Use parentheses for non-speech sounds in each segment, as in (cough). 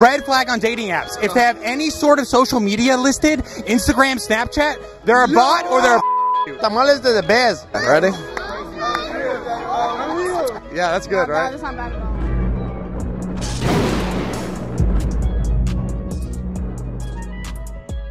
Red flag on dating apps. If they have any sort of social media listed, Instagram, Snapchat, they're a bot or they're a Tamales de the best. Ready? Yeah, that's good, right? That's not bad at all.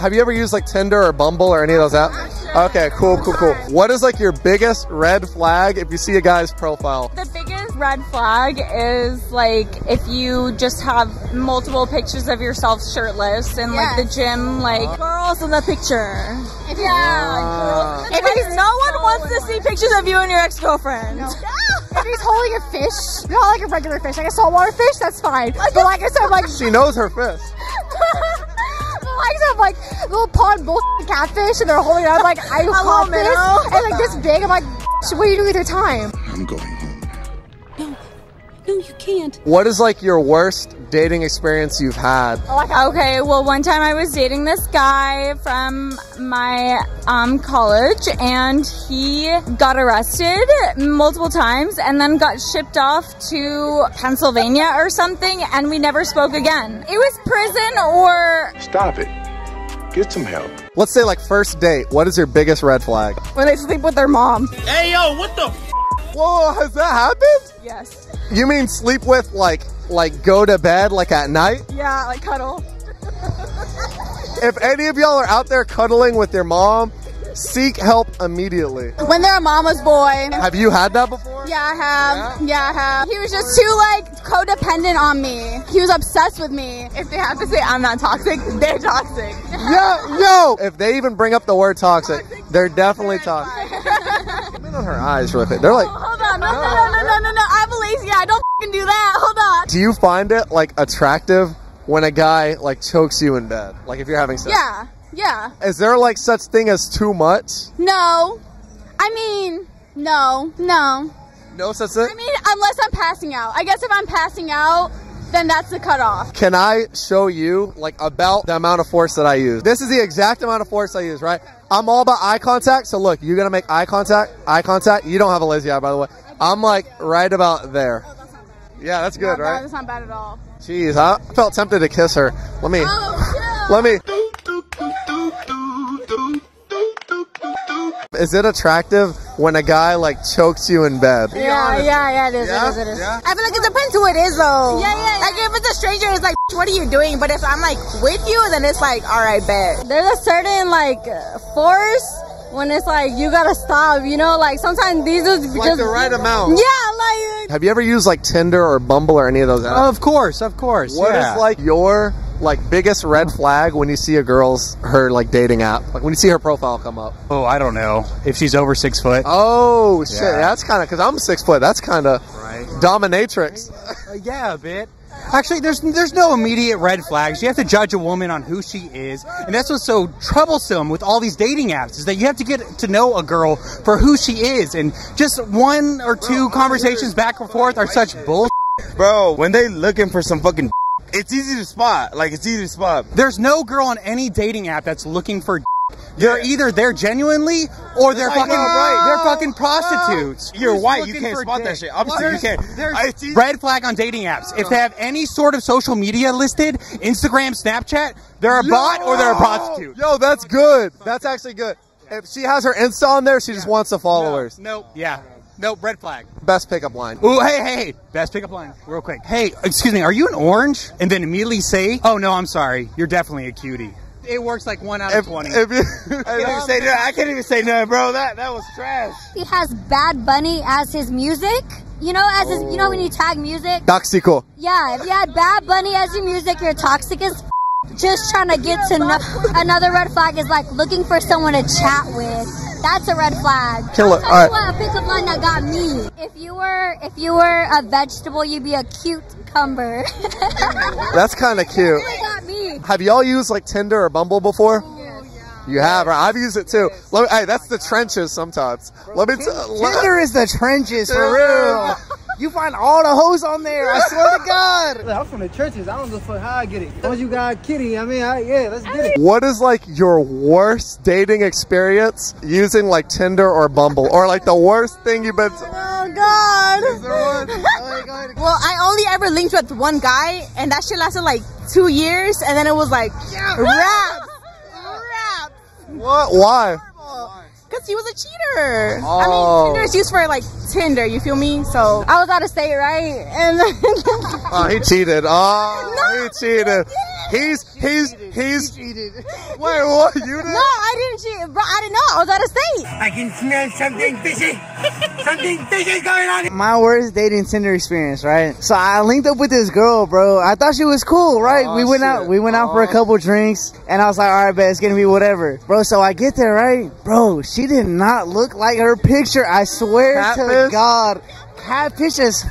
Have you ever used like Tinder or Bumble or any of those apps? Okay, cool, cool, cool. What is like your biggest red flag if you see a guy's profile? The biggest red flag is like if you just have multiple pictures of yourself shirtless and like the gym, like girls in the picture. Yeah, like ah. girls. If he's, no one wants to see pictures of you and your ex-girlfriend. If he's holding a fish, not like a regular fish, like a saltwater fish, that's fine. But like I said, like She knows her fish. Like some like little pond bullshit (laughs) catfish, and they're holding it up like I caught this, minnow. and like this big. I'm like, (laughs) what are you doing with your time? I'm going home. No, you can't. What is like your worst dating experience you've had? Okay, well, one time I was dating this guy from my um, college, and he got arrested multiple times, and then got shipped off to Pennsylvania or something, and we never spoke again. It was prison or Stop it. Get some help. Let's say like first date. What is your biggest red flag? when they sleep with their mom. Hey yo, what the? Whoa, has that happened? Yes. You mean sleep with like like go to bed like at night? Yeah, like cuddle. If any of y'all are out there cuddling with your mom, seek help immediately. When they're a mama's boy. Have you had that before? Yeah, I have. Yeah? I have. He was just too like codependent on me. He was obsessed with me. If they have to say I'm not toxic, (laughs) they're toxic. Yeah, yo! If they even bring up the word toxic, they're definitely toxic. (laughs) Look at her eyes with it. They're like, no, no, no, no, no, no, no. I'm a lazy. I don't fing do that. Hold on. do you find it like attractive when a guy like chokes you in bed? Like if you're having sex? Yeah, yeah. Is there like such thing as too much? No, I mean, no, no. No such thing? I mean, unless I'm passing out. I guess if I'm passing out, then that's the cutoff. Can I show you like about the amount of force that I use? This is the exact amount of force I use, right? I'm all about eye contact. So look, you're gonna make eye contact, eye contact. You don't have a lazy eye, by the way. I'm like right about there. Oh, yeah, that's good, right? That's not bad at all. Jeez, I felt tempted to kiss her. Let me, Oh, let me. Is it attractive when a guy like chokes you in bed? Yeah, yeah, yeah, it is, Yeah? it is, it is. Yeah? I feel like it depends who it is, though. Yeah, yeah, Like if it's a stranger, it's like, what are you doing? But if I'm like with you, then it's like, all right, bet. There's a certain like force when it's like you gotta stop, you know. Like sometimes these are just the right amount. Yeah, like Have you ever used like Tinder or Bumble or any of those apps? Of course, of course. What is yeah. like your like biggest red flag when you see a girl's her like dating app? Like when you see her profile come up. Oh, I don't know. If she's over six foot. Oh shit, Yeah. that's kind of because I'm six foot. That's kind of Right. dominatrix. Uh, yeah, a bit. Actually, there's there's no immediate red flags. You have to judge a woman on who she is, and that's what's so troublesome with all these dating apps is that you have to get to know a girl for who she is, and just one or two conversations back and forth are such bull. Bro, when they looking for some fucking it's easy to spot. Like it's easy to spot. There's no girl on any dating app that's looking for. They're either there genuinely or they're oh fucking right. they're fucking prostitutes. You're Who's white, you can't spot that dick? shit. Obviously, you can't. I red flag on dating apps. If they have any sort of social media listed, Instagram, Snapchat, they're a bot or they're a prostitute. Yo, that's good. That's actually good. If she has her Insta on there, she just wants the followers. Nope. Yeah. Nope. Red flag. Best pickup line. Ooh, hey, hey, hey. Best pickup line, real quick. Hey, excuse me, are you an orange? And then immediately say, oh no, I'm sorry. You're definitely a cutie. It works like one out of If, 20. if you, (laughs) I can't even say no, I can't even say nothing, bro. That that was trash. He has Bad Bunny as his music. You know, as his, you know when you tag music. Doxico. Yeah, if you had Bad Bunny as your music, you're toxic as. Just trying to get to know. Another red flag is like looking for someone to chat with. That's a red flag. Kill it. I'll tell what, a pickup line that got me. If you were, if you were a vegetable, you'd be a cute cumber. (laughs) That's kind of cute. Really. Have y'all used like Tinder or Bumble before? Oh, you have, right? I've used it too. Let me, hey, that's the trenches sometimes. Let me. T- Tinder is the trenches for real. You find all the hoes on there. I swear to God. (laughs) I'm from the trenches. I don't give a fuck how I get it. As long as you got kitty, I mean, I, yeah, let's get it. What is like your worst dating experience using like Tinder or Bumble, or like the worst thing you've been? Oh (laughs) Oh god. well, I only ever linked with one guy, and that shit lasted like two years, and then it was like rap, rap. (laughs) What? Why? Cause he was a cheater. Oh. I mean, oh. Tinder is used for like Tinder. You feel me? So I was out of state, right? And (laughs) Oh, he cheated. Oh, he cheated. He's he's he's. cheated. (laughs) Wait, what? You did? no, I didn't cheat, bro. I didn't know. I was out of state. I can smell something fishy. something fishy going on. My worst dating Tinder experience, right? So I linked up with this girl, bro. I thought she was cool, right? Oh, we went shit. out, we went out for a Oh. couple drinks, and I was like, all right, bet it's gonna be whatever, bro. So I get there, right, bro? She did not look like her picture. I swear to Catfish? God, catfish as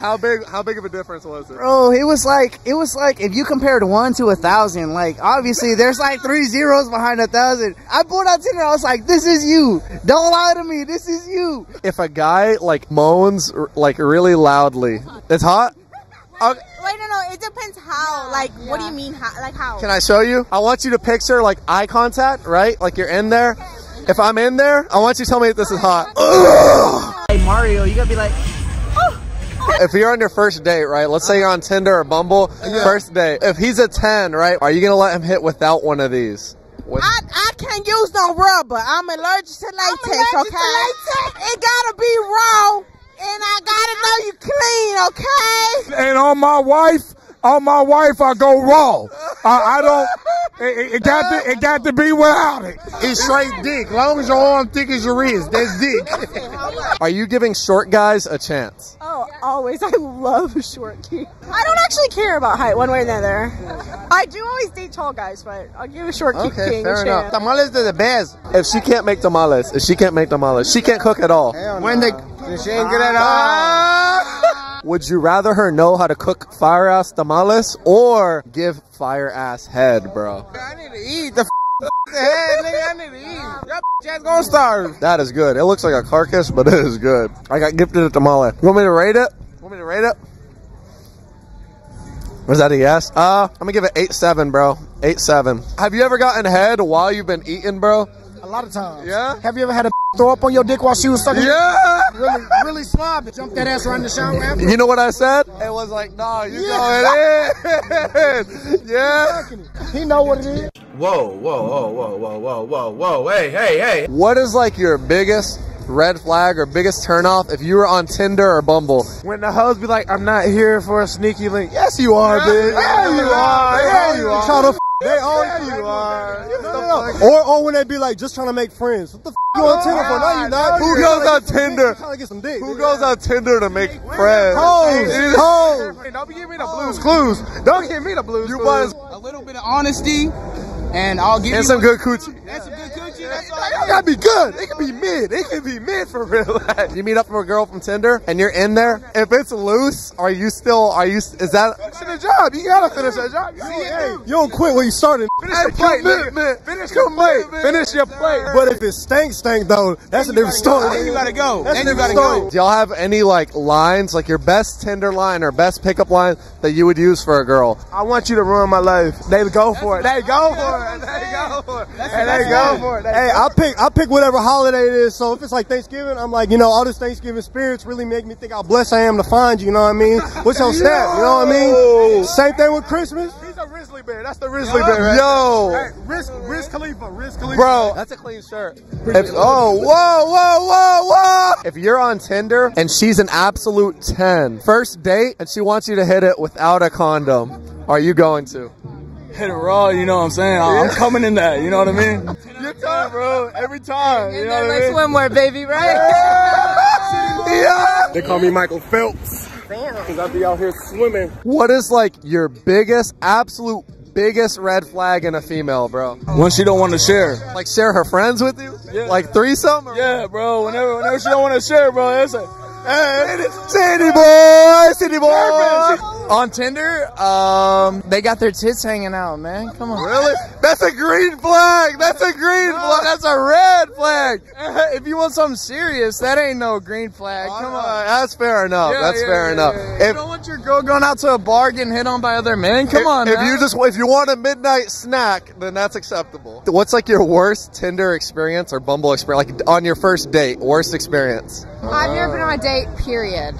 How big? How big of a difference was it? Bro, it was like it was like if you compared one to a thousand, like obviously there's like three zeros behind a thousand. I pulled out Tinder, I was like, "This is you. Don't lie to me. This is you." If a guy like moans r- like really loudly, it's hot. Okay. Wait, no, no. It depends how. Like, what do you mean? How? Like how? Can I show you? I want you to picture like eye contact, right? Like you're in there. If I'm in there, I want you to tell me if this is hot. Hey Mario, you gotta be like, (laughs) if you're on your first date, right? Let's say you're on Tinder or Bumble, first date. If he's a 10, right? Are you gonna let him hit without one of these? With- I, I can't use no rubber. I'm allergic to latex, okay? latex It gotta be raw, and I gotta know you clean, okay? And on my wife, on my wife, I go raw. I, I don't. It, it- it got to. It got to be without it. It's straight dick. Long as your arm thick as your wrist, that's dick. (laughs) Are you giving short guys a chance? Oh, always. I love short kids. I don't actually care about height one way or the other. I do always date tall guys, but I'll give a short kid Okay, king fair a enough. chance. Tamales are the best. If she can't make tamales, if she can't make tamales, she can't cook at all. When they, she ain't good at all. Ah! Would you rather her know how to cook fire ass tamales or give fire ass head, bro? I need to eat the, f- head, nigga. I need to eat. That just gonna starve. That is good. It looks like a carcass, but it is good. I got gifted a tamale. You want me to rate it? Want me to rate it? Was that a yes? Uh, I'm gonna give it 8-7, bro. 8-7. Have you ever gotten head while you've been eating, bro? a lot of times. Yeah? Have you ever had a throw up on your dick while she was sucking? Yeah! Really, really slob. Jump that ass right in the shower after. You know what I said? It was like, nah, you know it is. yeah. He know what it is. Whoa, whoa, whoa, whoa, whoa, whoa, whoa, whoa, hey, hey, hey. What is like your biggest red flag or biggest turnoff if you were on Tinder or Bumble? When the hoes be like, I'm not here for a sneaky link. Yes, you are, bitch. Yeah, you are. Yeah, you are. Try to f- They own you are. Or, or when they be like, just trying to make friends. What the f- you on Tinder for? No, you not. Who goes on Tinder? Trying to get some dick. Who goes on Tinder to make friends? Hoes, hoes. Don't give me the blues clues. Don't give me the blues You clues. might as a little bit of honesty, and I'll give and you some good coochie. That's some good coochie. That's all It I gotta be good. It can be mid. It can be mid for real. (laughs) you meet up with a girl from Tinder and you're in there. If it's loose, are you still? Are you? Is that? Finish the job. You gotta finish that job. You it Hey, you don't quit when you started. Finish your plate, nigga. Finish your plate. Finish your plate. But if it stank, stank though, that's a different story. Then you gotta go. That's Then you gotta go. Do y'all have any like lines, like your best Tinder line or best pickup line that you would use for a girl? I want you to ruin my life. They go for it. They go for it. They go for it. Hey, they go for it. Hey, I pick I pick whatever holiday it is. So if it's like Thanksgiving, I'm like, you know, all this Thanksgiving spirits really make me think how blessed I am to find you. You know what I mean? (laughs) What's your step? You know what I mean? Same thing with Christmas. He's Risley bear. That's the Risley bear. Right? Yo, Hey, Riz, Riz Khalifa. Riz Khalifa. bro, that's a clean shirt. If, oh, whoa, whoa, whoa, whoa! If you're on Tinder and she's an absolute 10, first date, and she wants you to hit it without a condom, are you going to? Hit it raw, you know what I'm saying? I'm coming in that, you know what I mean? (laughs) Your time, bro. Every time. You know what I mean? swimwear, baby, right? (laughs) Yeah. They call me Michael Phelps. Because I be out here swimming. What is like your biggest, absolute biggest red flag in a female, bro? When she don't want to share. Like share her friends with you? Yeah. Like threesome? Or- Yeah, bro. Whenever, whenever she don't want to share, bro, that's a. Hey, city boy, city boy. On Tinder, um, they got their tits hanging out, man. Come on. Really? That's a green flag. That's a green flag. That's a red flag. (laughs) if you want something serious, that ain't no green flag. Come on. That's fair enough. Yeah, That's yeah, fair yeah, enough. yeah, yeah. you don't want your girl going out to a bar getting hit on by other men. Come if, on, if man. you just if you want a midnight snack, then that's acceptable. What's like your worst Tinder experience or Bumble experience? Like on your first date, worst experience. I've never been on a date, period.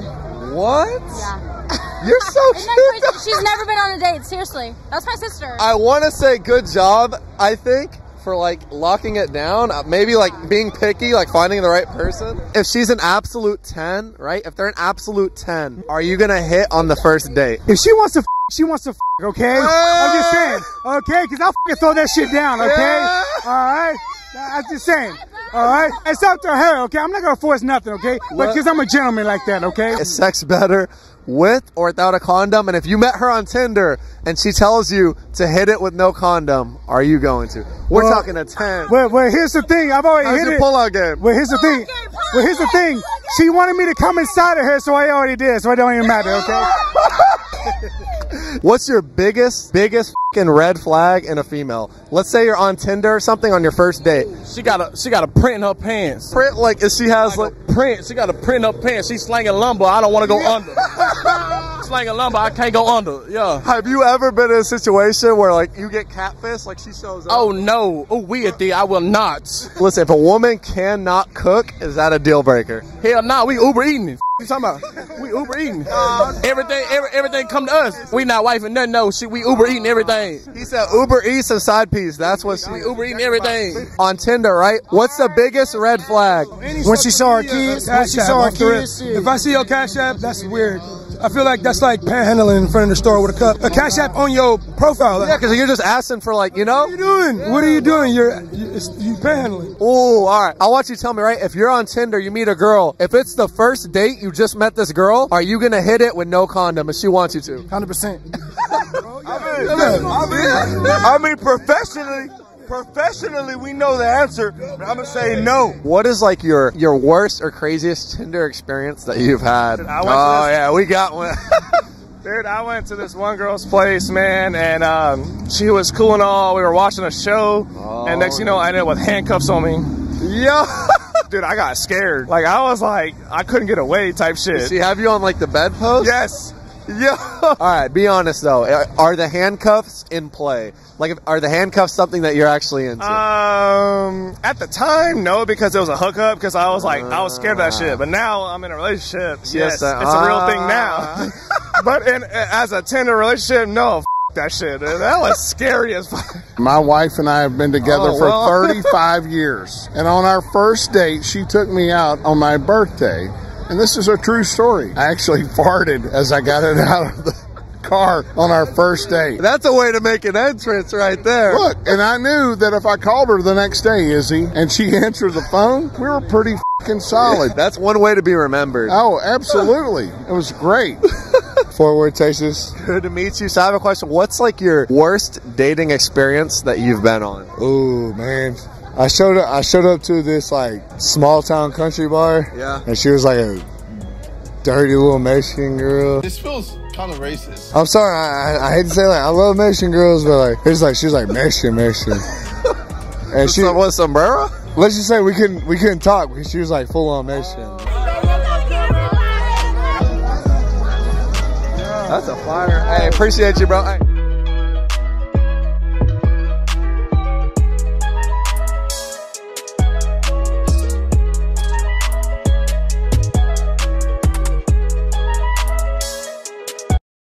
What? Yeah. You're so (laughs) Isn't that crazy? She's never been on a date, seriously. That's my sister. I want to say good job. I think for like locking it down. Uh, Maybe like being picky, like finding the right person. If she's an absolute ten, right? If they're an absolute ten, are you gonna hit on the first date? If she wants to, f- she wants to, f- okay? I'm just saying, okay? Because I'll f- throw that shit down, okay? Yeah. All right? I'm just saying, all right? It's up to her, okay? I'm not going to force nothing, okay? But because I'm a gentleman like that, okay? Is sex better with or without a condom? And if you met her on Tinder and she tells you to hit it with no condom, are you going to? We're Well, talking a ten. Well, well, here's the thing. I've already How's hit your it. pullout game? Well, here's the thing. Well, here's the thing. She wanted me to come inside of her, so I already did. So it don't even matter, okay? (laughs) What's your biggest, biggest fing red flag in a female? Let's say you're on Tinder or something on your first date. She got a she got a print in her pants. Print like if she has like, Print. She got a print in her pants. She's slanging lumber. I don't want to go under. (laughs) slanging lumber. I can't go under. Yeah. Have you ever been in a situation where like you get catfish, like she shows up? Oh no. Oh weird thing. I will not. Listen, if a woman cannot cook, is that a deal breaker? Hell no. We Uber eating. F- (laughs) You talking about? We Uber eating. (laughs) Uh, everything. Every, everything come to us. We not wife and nothing. No. She, we Uber eating everything. He said Uber Eats and side piece. That's what she We Uber eating everything. on Tinder, right? What's the biggest red flag? When she saw her kids, when she saw her kids. If I see your Cash App, that's weird. I feel like that's like panhandling in front of the store with a cup. A Cash App on your profile. Yeah, because you're just asking for like, you know? What are you doing? What are you doing? You're you, it's, you panhandling. Oh, all right. I want you to tell me, right? If you're on Tinder, you meet a girl. If it's the first date, you just met this girl, are you gonna hit it with no condom if she wants you to? Hundred percent. (laughs) I mean, I mean, I mean, professionally, professionally, we know the answer. But I'm gonna say no. What is like your your worst or craziest Tinder experience that you've had? Oh yeah, we got one. (laughs) Dude, I went to this one girl's place, man, and um, she was cool and all. We were watching a show, and next, you know, I ended up with handcuffs on me. Yo, (laughs) Dude, I got scared. Like I was like, I couldn't get away, type shit. Does she have you on like the bedpost? yes. (laughs) Yo. All right, be honest though. Are the handcuffs in play? Like, are the handcuffs something that you're actually into? Um, at the time, no, because it was a hookup. Because I was like, I was scared of that shit. But now I'm in a relationship. Yes, Yes, it's uh, a real thing ah. now. (laughs) but in as a Tinder relationship, no, that shit. That was scary as fuck. (laughs) My wife and I have been together Oh, for well. 35 years. And on our first date, she took me out on my birthday. And this is a true story. I actually (laughs) farted as I got it out of the car on our first date. That's a way to make an entrance right there. Look, and I knew that if I called her the next day, Izzy, and she (laughs) answered the phone, we were pretty fucking solid. That's one way to be remembered. Oh, absolutely. It was great. (laughs) Fort Worth, Texas. Good to meet you. So I have a question. What's like your worst dating experience that you've been on? Oh man, I showed up. I showed up to this like small town country bar. Yeah. and she was like a dirty little Mexican girl. This feels kind of racist. I'm sorry. I, I, I hate to say like I love Mexican girls, but like it's like she was like Mexican, Mexican. (laughs) And she was sombrero. Let's just say we couldn't we couldn't talk because she was like full on Mexican. That's a flyer. Hey, appreciate you, bro. Hey.